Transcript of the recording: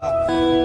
啊。